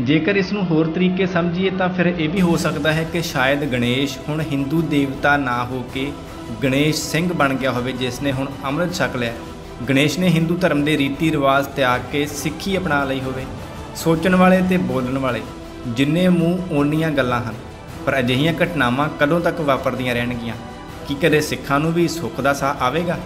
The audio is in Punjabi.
ਜੇਕਰ ਇਸ ਨੂੰ ਹੋਰ ਤਰੀਕੇ ਸਮਝੀਏ ਤਾਂ ਫਿਰ ਇਹ ਵੀ ਹੋ ਸਕਦਾ ਹੈ ਕਿ ਸ਼ਾਇਦ ਗਣੇਸ਼ ਹੁਣ ਹਿੰਦੂ ਦੇਵਤਾ ਨਾ ਹੋ ਕੇ ਗਣੇਸ਼ ਸਿੰਘ ਬਣ ਗਿਆ ਹੋਵੇ, ਜਿਸ ਨੇ ਹੁਣ ਅੰਮ੍ਰਿਤ ਛਕ ਲਿਆ। ਗਣੇਸ਼ ਨੇ ਹਿੰਦੂ ਧਰਮ ਦੇ ਰੀਤੀ ਰਿਵਾਜ ਤਿਆਗ ਕੇ ਸਿੱਖੀ ਅਪਣਾ ਲਈ ਹੋਵੇ, ਸੋਚਣ ਵਾਲੇ ਤੇ ਬੋਲਣ ਵਾਲੇ, ਜਿੰਨੇ ਮੂੰਹ ਓਨੀਆਂ ਗੱਲਾਂ ਹਨ। ਪਰ ਅਜਿਹੀਆਂ ਘਟਨਾਵਾਂ ਕਦੋਂ ਤੱਕ ਵਾਪਰਦੀਆਂ ਰਹਿਣਗੀਆਂ? ਕੀ ਕਦੇ ਸਿੱਖਾਂ ਨੂੰ ਵੀ ਸੁੱਖ ਦਾ ਸਾਹ ਆਵੇਗਾ?